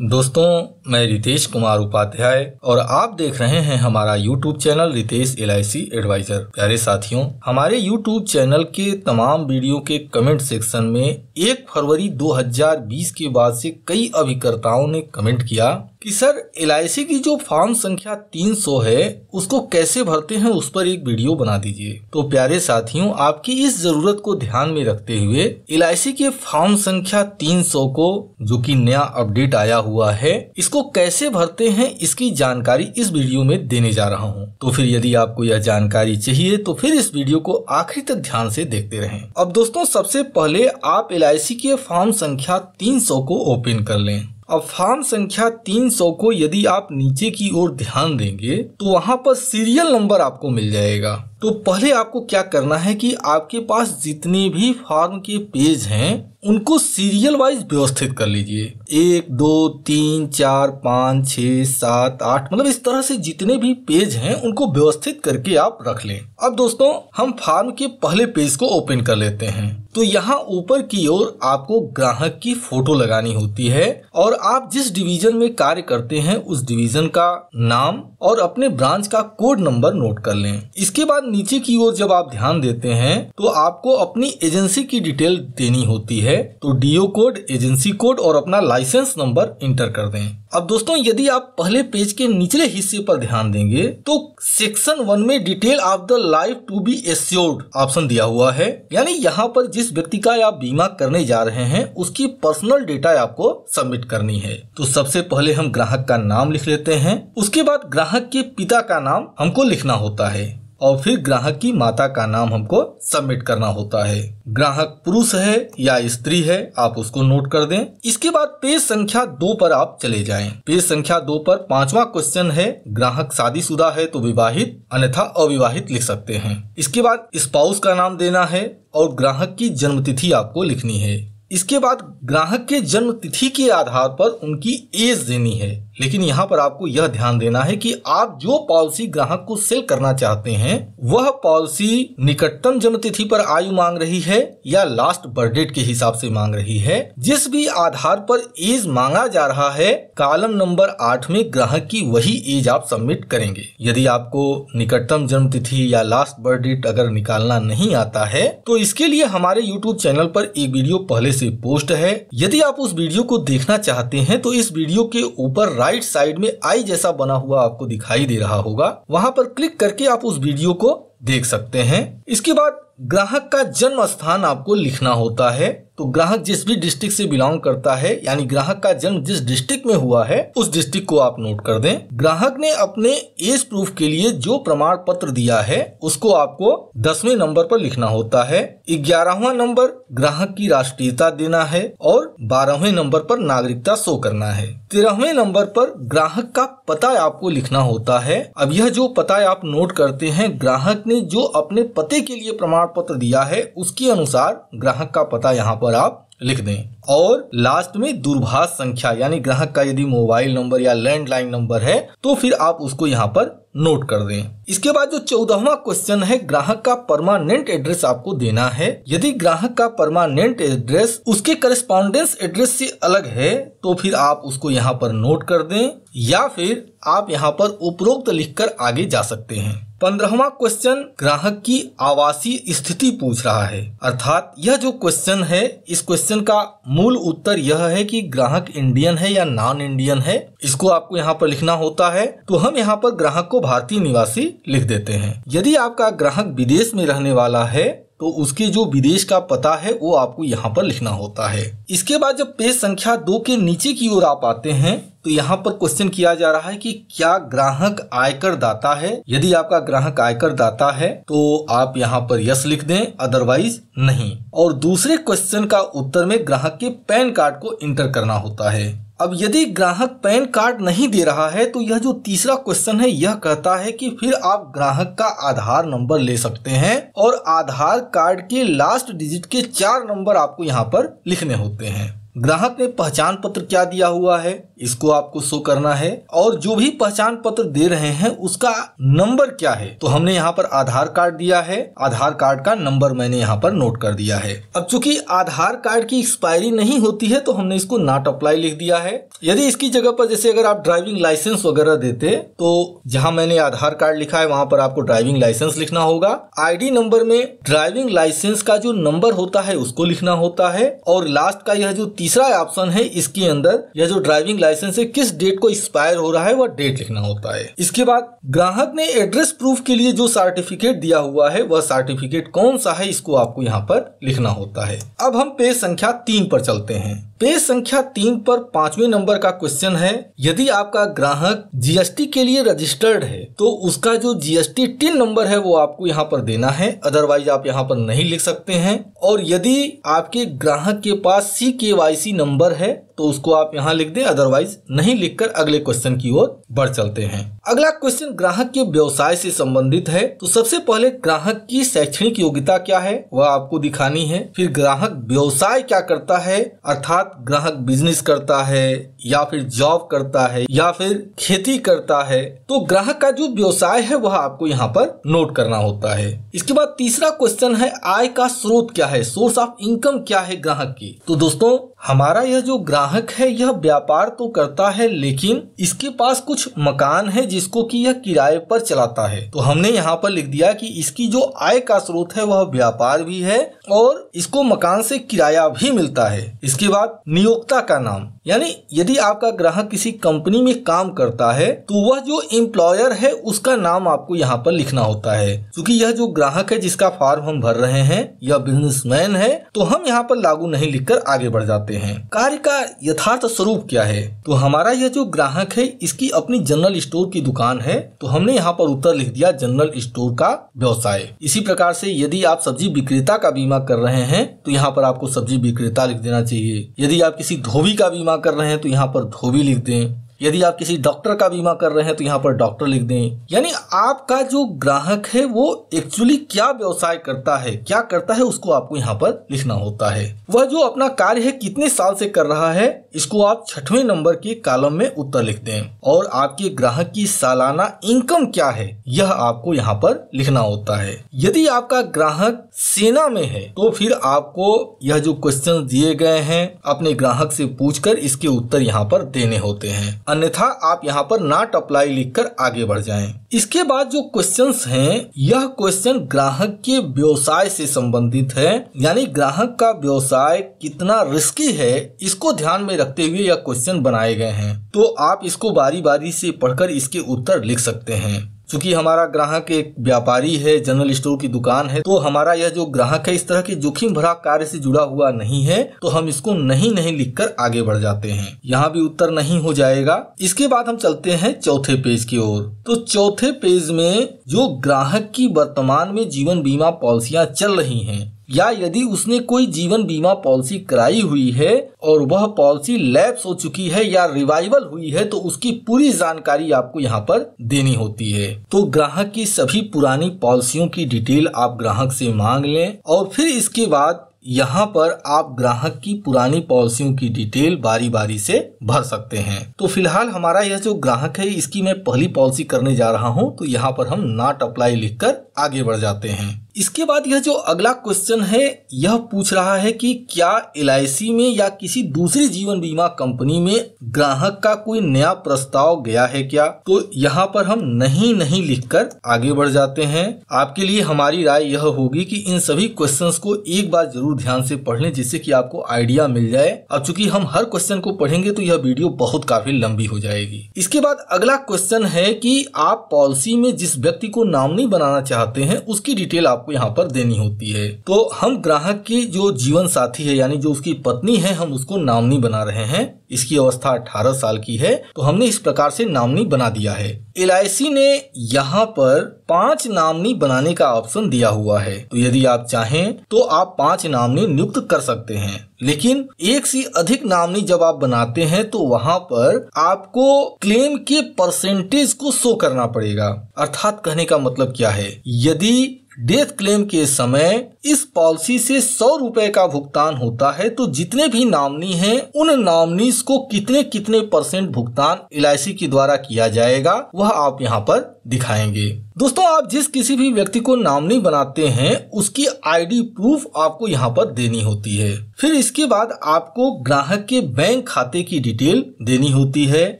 दोस्तों, मैं रितेश कुमार उपाध्याय और आप देख रहे हैं हमारा YouTube channel Ritesh LIC advisor प्यारे साथियों, हमारे YouTube चैनल के तमाम वीडियो के कमेंट सेक्शन में 1 फरवरी 2020 के बाद से कई अभिकर्ताओं ने कमेंट किया। कि सर LIC की जो फॉर्म संख्या 300 है, उसको कैसे भरते हैं, उस पर एक वीडियो बना दीजिए। तो प्यारे साथियों, आपकी इस ज़रूरत को ध्यान में रखते हुए LIC के फॉर्म संख्या 300 को, जो कि नया अपडेट आया हुआ है, इसको कैसे भरते हैं, इसकी जानकारी इस वीडियो में देने जा रहा हूँ। तो फिर यदि आपको यह जानकारी चाहिए तो फिर इस वीडियो को आखिरी तक ध्यान से देखते रहें। अब दोस्तों, सबसे पहले आप LIC के फॉर्म संख्या 300 को ओपन कर लें। अब फार्म संख्या 300 को यदि आप नीचे की ओर ध्यान देंगे तो वहाँ पर सीरियल नंबर आपको मिल जाएगा। तो पहले आपको क्या करना है कि आपके पास जितने भी फॉर्म के पेज हैं, उनको सीरियल वाइज व्यवस्थित कर लीजिए। एक, दो, तीन, चार, पाँच छ सात, आठ मतलब इस तरह से जितने भी पेज हैं, उनको व्यवस्थित करके आप रख लें। अब दोस्तों, हम फॉर्म के पहले पेज को ओपन कर लेते हैं। तो यहाँ ऊपर की ओर आपको ग्राहक की फ़ोटो लगानी होती है और आप जिस डिवीज़न में कार्य करते हैं, उस डिवीज़न का नाम और अपने ब्रांच का कोड नंबर नोट कर लें। इसके बाद नीचे की ओर जब आप ध्यान देते हैं तो आपको अपनी एजेंसी की डिटेल देनी होती है। तो डीओ कोड एजेंसी कोड और अपना लाइसेंस नंबर इंटर कर दें। अब दोस्तों, यदि आप पहले पेज के निचले हिस्से पर ध्यान देंगे तो सेक्शन वन में detail of the life to be assured option दिया हुआ है। यानी यहाँ पर जिस व्यक्ति का आप बीमा करने जा रहे हैं, उसकी पर्सनल डेटा आपको सबमिट करनी है। तो सबसे पहले हम ग्राहक का नाम लिख लेते हैं। उसके बाद ग्राहक के पिता का नाम हमको लिखना होता है। और फिर ग्राहक की माता का नाम हमको सबमिट करना होता है। ग्राहक पुरुष है या स्त्री है, आप उसको नोट कर दें। इसके बाद पेज संख्या दो पर आप चले जाएँ। पेज संख्या दो पर पांचवा क्वेश्चन है, ग्राहक शादीशुदा है तो विवाहित, अन्यथा अविवाहित लिख सकते हैं। इसके बाद स्पाउस का नाम देना है और ग्राहक की जन्म तिथि आपको लिखनी है। इसके बाद ग्राहक के जन्म तिथि के आधार पर उनकी एज देनी है। लेकिन यहाँ पर आपको यह ध्यान देना है कि आप जो पॉलिसी ग्राहक को सेल करना चाहते हैं, वह पॉलिसी निकटतम जन्म तिथि पर आयु मांग रही है या लास्ट बर्थडेट के हिसाब से मांग रही है। जिस भी आधार पर एज मांगा जा रहा है, कॉलम नंबर आठ में ग्राहक की वही एज आप सबमिट करेंगे। यदि आपको निकटतम जन्म तिथि या लास्ट बर्थ डेट अगर निकालना नहीं आता है तो इसके लिए हमारे यूट्यूब चैनल पर एक वीडियो पहले से पोस्ट है। यदि आप उस वीडियो को देखना चाहते हैं तो इस वीडियो के ऊपर राइट साइड में आई जैसा बना हुआ आपको दिखाई दे रहा होगा। वहाँ पर क्लिक करके आप उस वीडियो को देख सकते हैं। इसके बाद ग्राहक का जन्म स्थान आपको लिखना होता है। तो ग्राहक जिस भी डिस्ट्रिक्ट से बिलोंग करता है, यानी ग्राहक का जन्म जिस डिस्ट्रिक्ट में हुआ है, उस डिस्ट्रिक्ट को आप नोट कर दें। ग्राहक ने अपने एज प्रूफ के लिए जो प्रमाण पत्र दिया है, उसको आपको दसवें नंबर पर लिखना होता है। ग्यारहवा नंबर, ग्राहक की राष्ट्रीयता देना है और बारहवें नंबर पर नागरिकता शो करना है। तेरहवें नंबर पर ग्राहक का पता आपको लिखना होता है। अब यह जो पता आप नोट करते हैं, ग्राहक ने जो अपने पते के लिए प्रमाण पत्र दिया है, उसके अनुसार ग्राहक का पता यहाँ पर आप लिख दें। और लास्ट में दूरभाष संख्या, यानी ग्राहक का यदि मोबाइल नंबर या लैंडलाइन नंबर है तो फिर आप उसको यहाँ पर नोट कर दें। इसके बाद जो चौदहवा क्वेश्चन है, ग्राहक का परमानेंट एड्रेस आपको देना है। यदि ग्राहक का परमानेंट एड्रेस उसके करस्पॉन्डेंस एड्रेस से अलग है तो फिर आप उसको यहाँ पर नोट कर दें, या फिर आप यहाँ पर उपरोक्त लिखकर आगे जा सकते हैं। पंद्रहवा क्वेश्चन ग्राहक की आवासीय स्थिति पूछ रहा है। अर्थात यह जो क्वेश्चन है, इस क्वेश्चन का मूल उत्तर यह है कि ग्राहक इंडियन है या नॉन इंडियन है, इसको आपको यहाँ पर लिखना होता है। तो हम यहाँ पर ग्राहक को भारतीय निवासी लिख देते हैं। यदि आपका ग्राहक विदेश में रहने वाला है तो उसके जो विदेश का पता है, वो आपको यहाँ पर लिखना होता है। इसके बाद जब पेज संख्या दो के नीचे की ओर आप आते हैं तो यहाँ पर क्वेश्चन किया जा रहा है कि क्या ग्राहक आयकर दाता है? यदि आपका ग्राहक आयकर दाता है तो आप यहाँ पर यस लिख दें अदरवाइज़ नहीं। और दूसरे क्वेश्चन का उत्तर में ग्राहक के पैन कार्ड को इंटर करना होता है। अब यदि ग्राहक पैन कार्ड नहीं दे रहा है तो यह जो तीसरा क्वेश्चन है, यह कहता है कि फिर आप ग्राहक का आधार नंबर ले सकते हैं और आधार कार्ड के लास्ट डिजिट के चार नंबर आपको यहाँ पर लिखने होते हैं। ग्राहक ने पहचान पत्र क्या दिया हुआ है, इसको आपको शो करना है, और जो भी पहचान पत्र दे रहे हैं, उसका नंबर क्या है? तो हमने यहाँ पर आधार कार्ड दिया है। आधार कार्ड का नंबर मैंने यहाँ पर नोट कर दिया है। अब चूँकि आधार कार्ड की एक्सपायरी नहीं होती है तो हमने इसको नॉट अप्लाई लिख दिया है। यदि इसकी जगह पर जैसे अगर आप ड्राइविंग लाइसेंस वगैरह देते तो जहाँ मैंने आधार कार्ड लिखा है, वहाँ पर आपको ड्राइविंग लाइसेंस लिखना होगा। आईडी नंबर में ड्राइविंग लाइसेंस का जो नंबर होता है, उसको लिखना होता है। और लास्ट का यह जो तीसरा ऑप्शन है इसके अंदर यह जो ड्राइविंग लाइसेंस है, किस डेट को एक्सपायर हो रहा है, वह डेट लिखना होता है। इसके बाद ग्राहक ने एड्रेस प्रूफ के लिए जो सर्टिफिकेट दिया हुआ है, वह सर्टिफिकेट कौन सा है, इसको आपको यहाँ पर लिखना होता है। अब हम पेज संख्या तीन पर चलते हैं। पेज संख्या तीन पर पाँचवें नंबर का क्वेश्चन है, यदि आपका ग्राहक जीएसटी के लिए रजिस्टर्ड है तो उसका जो जीएसटी टिन नंबर है, वो आपको यहाँ पर देना है। अदरवाइज़ आप यहाँ पर नहीं लिख सकते हैं। और यदि आपके ग्राहक के पास सी के वाई सी नंबर है तो उसको आप यहाँ लिख दें अदरवाइज़ नहीं लिखकर अगले क्वेश्चन की ओर बढ़ चलते हैं। अगला क्वेश्चन ग्राहक के व्यवसाय से संबंधित है। तो सबसे पहले ग्राहक की शैक्षणिक योग्यता क्या है, वह आपको दिखानी है। फिर ग्राहक व्यवसाय क्या करता है, अर्थात ग्राहक बिज़नेस करता है, या फिर जॉब करता है, या फिर खेती करता है। तो ग्राहक का जो व्यवसाय है, वह आपको यहाँ पर नोट करना होता है। इसके बाद तीसरा क्वेश्चन है, आय का स्रोत क्या है सोर्स ऑफ़ इनकम क्या है ग्राहक की? तो दोस्तों, हमारा यह जो ग्राहक है, यह व्यापार तो करता है, लेकिन इसके पास कुछ मकान है जिसको कि यह किराए पर चलाता है। तो हमने यहाँ पर लिख दिया कि इसकी जो आय का स्रोत है, वह व्यापार भी है और इसको मकान से किराया भी मिलता है। इसके बाद नियोक्ता का नाम। यानी यदि आपका ग्राहक किसी कंपनी में काम करता है तो वह जो एम्प्लॉयर है, उसका नाम आपको यहाँ पर लिखना होता है। क्योंकि यह जो ग्राहक है, जिसका फॉर्म हम भर रहे हैं, यह बिजनेसमैन है तो हम यहाँ पर लागू नहीं लिखकर आगे बढ़ जाते हैं। कार्य का यथार्थ स्वरूप क्या है? तो हमारा यह जो ग्राहक है, इसकी अपनी जनरल स्टोर की दुकान है तो हमने यहाँ पर उत्तर लिख दिया जनरल स्टोर का व्यवसाय। इसी प्रकार से यदि आप सब्ज़ी विक्रेता का बीमा कर रहे हैं तो यहाँ पर आपको सब्ज़ी विक्रेता लिख देना चाहिए। यदि आप किसी धोबी का बीमा कर रहे हैं तो यहाँ पर धोबी लिख दें। यदि आप किसी डॉक्टर का बीमा कर रहे हैं तो यहाँ पर डॉक्टर लिख दें। यानी आपका जो ग्राहक है, वो एक्चुअली क्या व्यवसाय करता है, क्या करता है, उसको आपको यहाँ पर लिखना होता है। वह जो अपना कार्य है, कितने साल से कर रहा है, इसको आप छठवें नंबर के कॉलम में उत्तर लिख दें। और आपके ग्राहक की सालाना इनकम क्या है, यह आपको यहाँ पर लिखना होता है। यदि आपका ग्राहक सेना में है तो फिर आपको यह जो क्वेश्चन दिए गए हैं, अपने ग्राहक से पूछकर इसके उत्तर यहाँ पर देने होते हैं। अन्यथा आप यहाँ पर नॉट अप्लाई लिखकर आगे बढ़ जाएँ। इसके बाद जो क्वेश्चंस हैं, यह क्वेश्चन ग्राहक के व्यवसाय से संबंधित है। यानी ग्राहक का व्यवसाय कितना रिस्की है, इसको ध्यान में रखते हुए यह क्वेश्चन बनाए गए हैं। तो आप इसको बारी बारी से पढ़कर इसके उत्तर लिख सकते हैं। चूँकि हमारा ग्राहक एक व्यापारी है जनरल स्टोर की दुकान है तो हमारा यह जो ग्राहक है, इस तरह के जोखिम भरा कार्य से जुड़ा हुआ नहीं है तो हम इसको नहीं नहीं लिखकर आगे बढ़ जाते हैं। यहाँ भी उत्तर नहीं हो जाएगा। इसके बाद हम चलते हैं चौथे पेज की ओर। तो चौथे पेज में जो ग्राहक की वर्तमान में जीवन बीमा पॉलिसियाँ चल रही हैं या यदि उसने कोई जीवन बीमा पॉलिसी कराई हुई है और वह पॉलिसी लैप्स हो चुकी है या रिवाइवल हुई है तो उसकी पूरी जानकारी आपको यहाँ पर देनी होती है। तो ग्राहक की सभी पुरानी पॉलिसियों की डिटेल आप ग्राहक से मांग लें और फिर इसके बाद यहाँ पर आप ग्राहक की पुरानी पॉलिसियों की डिटेल बारी बारी से भर सकते हैं। तो फ़िलहाल हमारा यह जो ग्राहक है, इसकी मैं पहली पॉलिसी करने जा रहा हूँ तो यहाँ पर हम नॉट अप्लाई लिखकर आगे बढ़ जाते हैं। इसके बाद यह जो अगला क्वेश्चन है, यह पूछ रहा है कि क्या एलआईसी में या किसी दूसरी जीवन बीमा कंपनी में ग्राहक का कोई नया प्रस्ताव गया है क्या? तो यहाँ पर हम नहीं नहीं लिखकर आगे बढ़ जाते हैं। आपके लिए हमारी राय यह होगी कि इन सभी क्वेश्चंस को एक बार ज़रूर ध्यान से पढ़ लें जिससे कि आपको आइडिया मिल जाए। अब चूँकि हम हर क्वेश्चन को पढ़ेंगे तो यह वीडियो बहुत काफ़ी लंबी हो जाएगी। इसके बाद अगला क्वेश्चन है कि आप पॉलिसी में जिस व्यक्ति को नामनी बनाना चाहते हैं, उसकी डिटेल आपको आपको यहाँ पर देनी होती है। तो हम ग्राहक की जो जीवन साथी है, यानी जो उसकी पत्नी है, हम उसको नामनी बना रहे हैं। इसकी अवस्था 18 साल की है तो हमने इस प्रकार से नामनी बना दिया है। एलआईसी ने यहाँ पर पाँच नामनी बनाने का ऑप्शन दिया हुआ है। तो यदि आप चाहें तो आप पाँच नामनी नियुक्त कर सकते हैं। लेकिन एक से अधिक नामनी जब आप बनाते हैं तो वहाँ पर आपको क्लेम के परसेंटेज को शो करना पड़ेगा। अर्थात कहने का मतलब क्या है? यदि डेथ क्लेम के समय इस पॉलिसी से सौ रुपए का भुगतान होता है तो जितने भी नामनी हैं, उन नामनीस को कितने कितने परसेंट भुगतान LIC के द्वारा किया जाएगा, वह आप यहाँ पर दिखाएँगे। दोस्तों, आप जिस किसी भी व्यक्ति को नामनी बनाते हैं, उसकी आईडी प्रूफ आपको यहाँ पर देनी होती है। फिर इसके बाद आपको ग्राहक के बैंक खाते की डिटेल देनी होती है,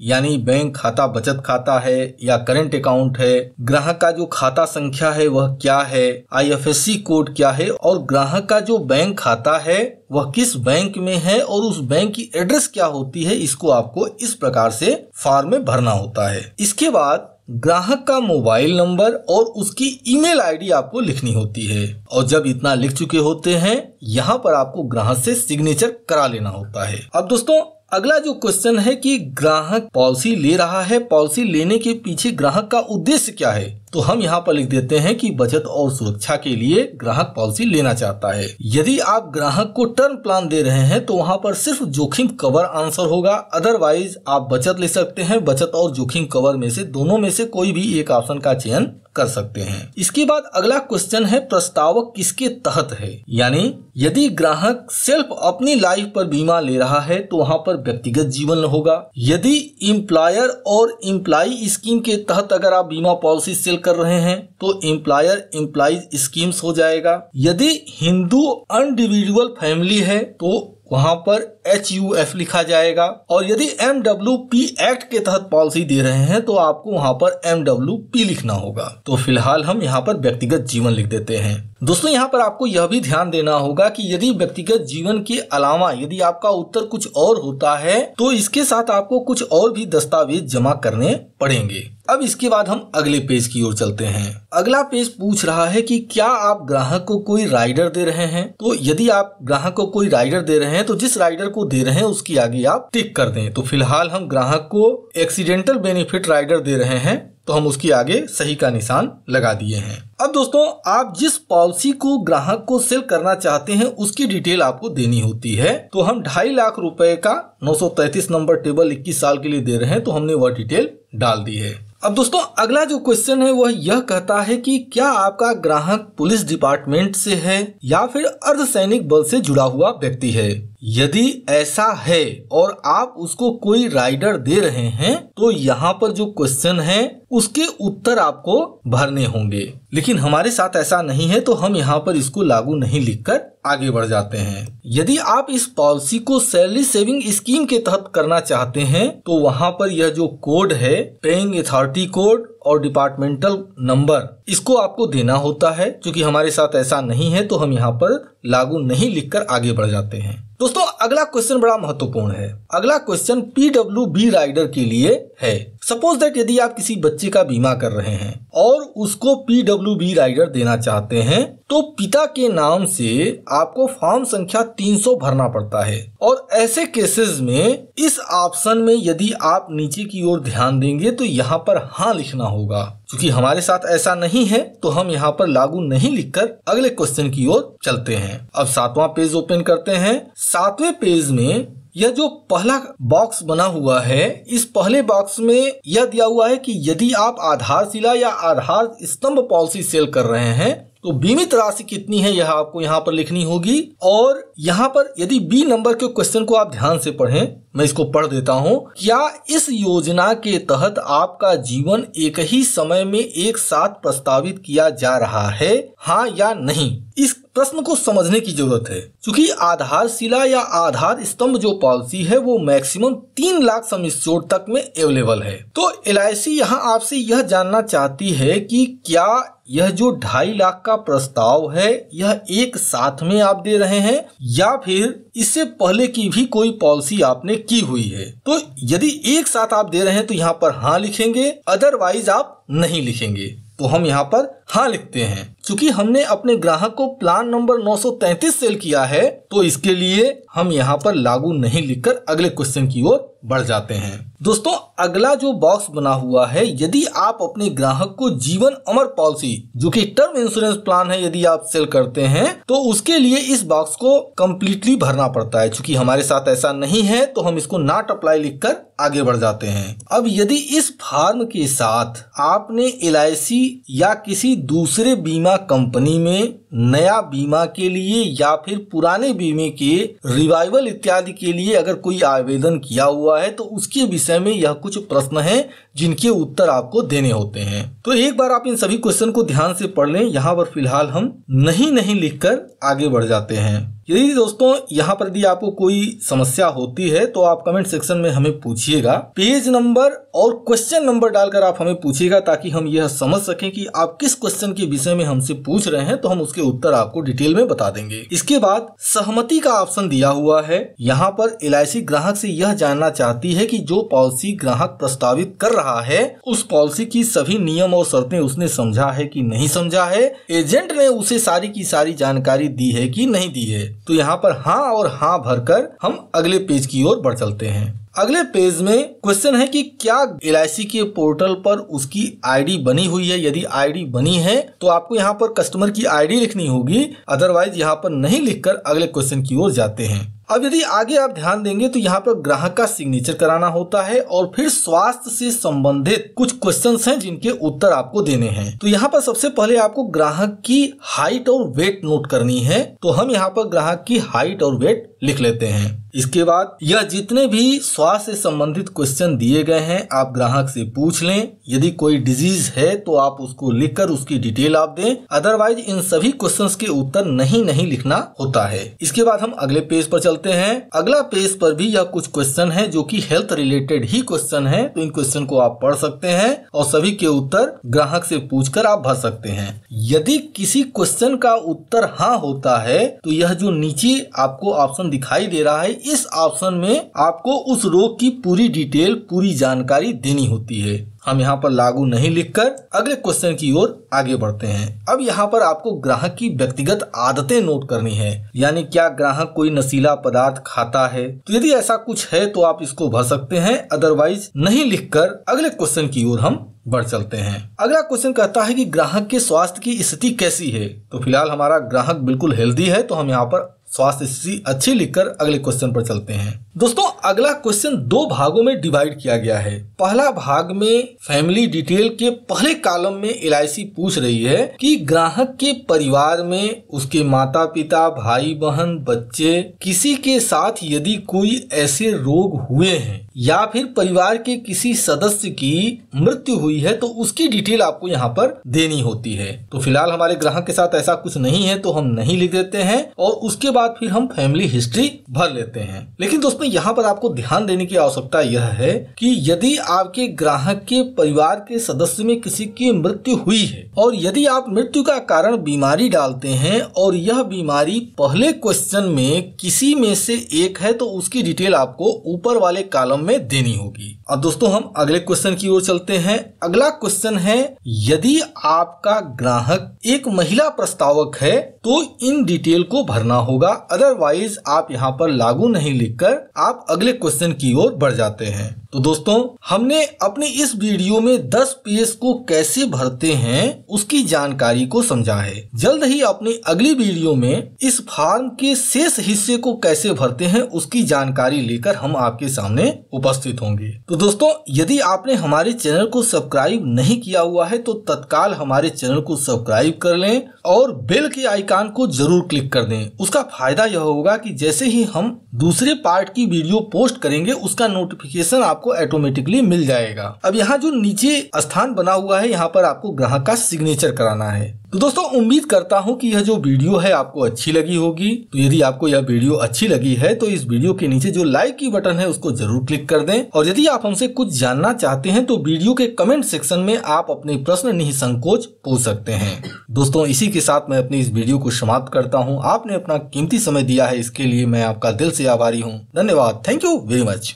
यानी बैंक खाता बचत खाता है या करंट अकाउंट है, ग्राहक का जो खाता संख्या है, वह क्या है आईएफएससी कोड क्या है और ग्राहक का जो बैंक खाता है, वह किस बैंक में है और उस बैंक की एड्रेस क्या होती है, इसको आपको इस प्रकार से फॉर्म में भरना होता है। इसके बाद ग्राहक का मोबाइल नंबर और उसकी ईमेल आईडी आपको लिखनी होती है। और जब इतना लिख चुके होते हैं, यहाँ पर आपको ग्राहक से सिग्नेचर करा लेना होता है। अब दोस्तों, अगला जो क्वेश्चन है कि ग्राहक पॉलिसी ले रहा है, पॉलिसी लेने के पीछे ग्राहक का उद्देश्य क्या है? तो हम यहाँ पर लिख देते हैं कि बचत और सुरक्षा के लिए ग्राहक पॉलिसी लेना चाहता है। यदि आप ग्राहक को टर्म प्लान दे रहे हैं तो वहाँ पर सिर्फ़ जोखिम कवर आंसर होगा। अदरवाइज़ आप बचत ले सकते हैं। बचत और जोखिम कवर में से, दोनों में से कोई भी एक ऑप्शन का चयन कर सकते हैं। इसके बाद अगला क्वेश्चन है, प्रस्तावक किसके तहत है? यानी, यदि ग्राहक सेल्फ अपनी लाइफ पर बीमा ले रहा है तो वहाँ पर व्यक्तिगत जीवन होगा। यदि इम्प्लॉयर और इम्प्लाई स्कीम के तहत अगर आप बीमा पॉलिसी सेल कर रहे हैं तो एम्प्लॉयर एम्प्लाइज स्कीम्स हो जाएगा। यदि हिंदू इंडिविजुअल फैमिली है तो वहाँ पर एच यू एफ़ लिखा जाएगा। और यदि एम डब्ल्यू पी एक्ट के तहत पॉलिसी दे रहे हैं तो आपको वहाँ पर एम डब्ल्यू पी लिखना होगा। तो फ़िलहाल हम यहाँ पर व्यक्तिगत जीवन लिख देते हैं। दोस्तों, यहाँ पर आपको यह भी ध्यान देना होगा कि यदि व्यक्तिगत जीवन के अलावा यदि आपका उत्तर कुछ और होता है तो इसके साथ आपको कुछ और भी दस्तावेज़ जमा करने पड़ेंगे। अब इसके बाद हम अगले पेज की ओर चलते हैं। अगला पेज पूछ रहा है कि क्या आप ग्राहक को कोई राइडर दे रहे हैं? तो यदि आप ग्राहक को कोई राइडर दे रहे हैं तो जिस राइडर को दे रहे हैं, उसकी आगे आप टिक कर दें। तो फ़िलहाल हम ग्राहक को एक्सीडेंटल बेनिफिट राइडर दे रहे हैं। तो हम उसकी आगे सही का निशान लगा दिए हैं। अब दोस्तों, आप जिस पॉलिसी को ग्राहक को सेल करना चाहते हैं, उसकी डिटेल आपको देनी होती है। तो हम ढाई लाख रुपए का 933 नंबर टेबल 21 साल के लिए दे रहे हैं तो हमने वह डिटेल डाल दी है। अब दोस्तों, अगला जो क्वेश्चन है, वह यह कहता है कि क्या आपका ग्राहक पुलिस डिपार्टमेंट से है या फिर अर्धसैनिक बल से जुड़ा हुआ व्यक्ति है? यदि ऐसा है और आप उसको कोई राइडर दे रहे हैं तो यहाँ पर जो क्वेश्चन है, उसके उत्तर आपको भरने होंगे। लेकिन हमारे साथ ऐसा नहीं है तो हम यहाँ पर इसको लागू नहीं लिखकर आगे बढ़ जाते हैं। यदि आप इस पॉलिसी को सैलरी सेविंग स्कीम के तहत करना चाहते हैं तो वहाँ पर यह जो कोड है, पेइंग अथॉरिटी कोड और डिपार्टमेंटल नंबर, इसको आपको देना होता है, क्योंकि हमारे साथ ऐसा नहीं है तो हम यहाँ पर लागू नहीं लिखकर आगे बढ़ जाते हैं। दोस्तों, अगला क्वेश्चन बड़ा महत्वपूर्ण है। अगला क्वेश्चन पीडब्ल्यू बी राइडर के लिए है। सपोज़ दैट यदि आप किसी बच्चे का बीमा कर रहे हैं और उसको पीडब्ल्यू बी राइडर देना चाहते हैं तो पिता के नाम से आपको फॉर्म संख्या 300 भरना पड़ता है। और ऐसे केसेस में इस ऑप्शन में यदि आप नीचे की ओर ध्यान देंगे तो यहाँ पर हाँ लिखना होगा। क्योंकि हमारे साथ ऐसा नहीं है तो हम यहाँ पर लागू नहीं लिखकर अगले क्वेश्चन की ओर चलते हैं। अब सातवां पेज ओपन करते हैं। सातवें पेज में यह जो पहला बॉक्स बना हुआ है, इस पहले बॉक्स में यह दिया हुआ है कि यदि आप आधारशिला या आधार स्तंभ पॉलिसी सेल कर रहे हैं तो बीमित राशि कितनी है यह आपको यहाँ पर लिखनी होगी और यहाँ पर यदि बी नंबर के क्वेश्चन को आप ध्यान से पढ़ें, मैं इसको पढ़ देता हूँ। क्या इस योजना के तहत आपका जीवन एक ही समय में एक साथ प्रस्तावित किया जा रहा है? हाँ या नहीं? इस प्रश्न को समझने की ज़रूरत है। क्योंकि आधारशिला या आधार स्तंभ जो पॉलिसी है, वो मैक्सिमम तीन लाख सम तक में अवेलेबल है। तो एल आई यहाँ आपसे यह जानना चाहती है कि क्या यह जो ढाई लाख का प्रस्ताव है, यह एक साथ में आप दे रहे हैं, या फिर इससे पहले की भी कोई पॉलिसी आपने की हुई है? तो यदि एक साथ आप दे रहे हैं तो यहाँ पर हाँ लिखेंगे अदरवाइज़ आप नहीं लिखेंगे। तो हम यहाँ पर हाँ लिखते हैं। क्योंकि हमने अपने ग्राहक को प्लान नंबर 933 सेल किया है तो इसके लिए हम यहाँ पर लागू नहीं लिखकर अगले क्वेश्चन की ओर बढ़ जाते हैं। दोस्तों, अगला जो बॉक्स बना हुआ है, यदि आप अपने ग्राहक को जीवन अमर पॉलिसी जो कि टर्म इंश्योरेंस प्लान है, यदि आप सेल करते हैं तो उसके लिए इस बॉक्स को कम्प्लीटली भरना पड़ता है। क्योंकि हमारे साथ ऐसा नहीं है तो हम इसको नॉट अप्लाई लिखकर आगे बढ़ जाते हैं। अब यदि इस फार्म के साथ आपने एलआईसी या किसी दूसरे बीमा कंपनी में नया बीमा के लिए या फिर पुराने बीमे के रिवाइवल इत्यादि के लिए अगर कोई आवेदन किया हुआ है तो उसके विषय में यह कुछ प्रश्न हैं, जिनके उत्तर आपको देने होते हैं। तो एक बार आप इन सभी क्वेश्चन को ध्यान से पढ़ लें। यहाँ पर फ़िलहाल हम नहीं नहीं लिखकर आगे बढ़ जाते हैं। यदि दोस्तों, यहाँ पर यदि आपको कोई समस्या होती है तो आप कमेंट सेक्शन में हमें पूछिएगा। पेज नंबर और क्वेश्चन नंबर डालकर आप हमें पूछिएगा, ताकि हम यह समझ सकें कि आप किस क्वेश्चन के विषय में हमसे पूछ रहे हैं तो हम उसके उत्तर आपको डिटेल में बता देंगे। इसके बाद सहमति का ऑप्शन दिया हुआ है। यहाँ पर एल ग्राहक से यह जानना चाहती है कि जो पॉलिसी ग्राहक प्रस्तावित कर रहा है, उस पॉलिसी की सभी नियम और शर्तें उसने समझा है कि नहीं समझा है, एजेंट ने उसे सारी की सारी जानकारी दी है कि नहीं दी है। तो यहाँ पर हाँ और हाँ भरकर हम अगले पेज की ओर बढ़ चलते हैं। अगले पेज में क्वेश्चन है कि क्या एलआईसी के पोर्टल पर उसकी आईडी बनी हुई है। यदि आईडी बनी है तो आपको यहाँ पर कस्टमर की आईडी लिखनी होगी। अदरवाइज़ यहाँ पर नहीं लिखकर अगले क्वेश्चन की ओर जाते हैं। अब यदि आगे आप ध्यान देंगे तो यहाँ पर ग्राहक का सिग्नेचर कराना होता है और फिर स्वास्थ्य से संबंधित कुछ क्वेश्चन हैं जिनके उत्तर आपको देने हैं। तो यहाँ पर सबसे पहले आपको ग्राहक की हाइट और वेट नोट करनी है। तो हम यहाँ पर ग्राहक की हाइट और वेट लिख लेते हैं। इसके बाद यह जितने भी स्वास्थ्य से संबंधित क्वेश्चन दिए गए हैं, आप ग्राहक से पूछ लें। यदि कोई डिज़ीज़ है तो आप उसको लिखकर उसकी डिटेल आप दें। अदरवाइज़ इन सभी क्वेश्चंस के उत्तर नहीं नहीं लिखना होता है। इसके बाद हम अगले पेज पर चलते हैं। अगला पेज पर भी यह कुछ क्वेश्चन है, जो कि हेल्थ रिलेटेड ही क्वेश्चन है। तो इन क्वेश्चन को आप पढ़ सकते हैं और सभी के उत्तर ग्राहक से पूछकर आप भर सकते हैं। यदि किसी क्वेश्चन का उत्तर हाँ होता है तो यह जो नीचे आपको ऑप्शन दिखाई दे रहा है, इस ऑप्शन में आपको उस रोग की पूरी डिटेल पूरी जानकारी देनी होती है। हम यहाँ पर लागू नहीं लिखकर अगले क्वेश्चन की ओर आगे बढ़ते हैं। अब यहाँ पर आपको ग्राहक की व्यक्तिगत आदतें नोट करनी है। यानी क्या ग्राहक कोई नशीला पदार्थ खाता है? तो यदि ऐसा कुछ है तो आप इसको भर सकते हैं। अदरवाइज़ नहीं लिखकर अगले क्वेश्चन की ओर हम बढ़ चलते हैं। अगला क्वेश्चन कहता है कि ग्राहक के स्वास्थ्य की स्थिति कैसी है? तो फ़िलहाल हमारा ग्राहक बिल्कुल हेल्दी है तो हम यहाँ पर स्वास्थ्य स्थिति अच्छी लिखकर अगले क्वेश्चन पर चलते हैं। दोस्तों, अगला क्वेश्चन दो भागों में डिवाइड किया गया है। पहला भाग में फैमिली डिटेल के पहले कॉलम में एलआईसी पूछ रही है कि ग्राहक के परिवार में उसके माता पिता भाई बहन बच्चे किसी के साथ यदि कोई ऐसे रोग हुए हैं या फिर परिवार के किसी सदस्य की मृत्यु हुई है तो उसकी डिटेल आपको यहाँ पर देनी होती है। तो फ़िलहाल हमारे ग्राहक के साथ ऐसा कुछ नहीं है तो हम नहीं लिख देते हैं और उसके बाद फिर हम फैमिली हिस्ट्री भर लेते हैं। लेकिन दोस्तों यहाँ पर आपको ध्यान देने की आवश्यकता यह है कि यदि आपके ग्राहक के परिवार के सदस्य में किसी की मृत्यु हुई है और यदि आप मृत्यु का कारण बीमारी डालते हैं और यह बीमारी पहले क्वेश्चन में किसी में से एक है तो उसकी डिटेल आपको ऊपर वाले कॉलम में देनी होगी। अब दोस्तों हम अगले क्वेश्चन की ओर चलते हैं। अगला क्वेश्चन है, यदि आपका ग्राहक एक महिला प्रस्तावक है तो इन डिटेल को भरना होगा। अदरवाइज़ आप यहाँ पर लागू नहीं लिखकर आप अगले क्वेश्चन की ओर बढ़ जाते हैं। तो दोस्तों, हमने अपने इस वीडियो में 10 पेज को कैसे भरते हैं, उसकी जानकारी को समझा है। जल्द ही अपनी अगली वीडियो में इस फॉर्म के शेष हिस्से को कैसे भरते हैं, उसकी जानकारी लेकर हम आपके सामने उपस्थित होंगे। तो दोस्तों, यदि आपने हमारे चैनल को सब्सक्राइब नहीं किया हुआ है तो तत्काल हमारे चैनल को सब्सक्राइब कर लें और बेल के आइकान को ज़रूर क्लिक कर दें। उसका फ़ायदा यह होगा कि जैसे ही हम दूसरे पार्ट की वीडियो पोस्ट करेंगे, उसका नोटिफिकेशन आपको ऑटोमेटिकली मिल जाएगा। अब यहाँ जो नीचे स्थान बना हुआ है, यहाँ पर आपको ग्राहक का सिग्नेचर कराना है। तो दोस्तों, उम्मीद करता हूँ कि यह जो वीडियो है आपको अच्छी लगी होगी। तो यदि आपको यह वीडियो अच्छी लगी है तो इस वीडियो के नीचे जो लाइक की बटन है, उसको ज़रूर क्लिक कर दें। और यदि आप हमसे कुछ जानना चाहते हैं तो वीडियो के कमेंट सेक्शन में आप अपने प्रश्न निसंकोच पूछ सकते हैं। दोस्तों, इसी के साथ मैं अपनी इस वीडियो को समाप्त करता हूँ। आपने अपना कीमती समय दिया है, इसके लिए मैं आपका दिल से आभारी हूँ। धन्यवाद। Thank you very much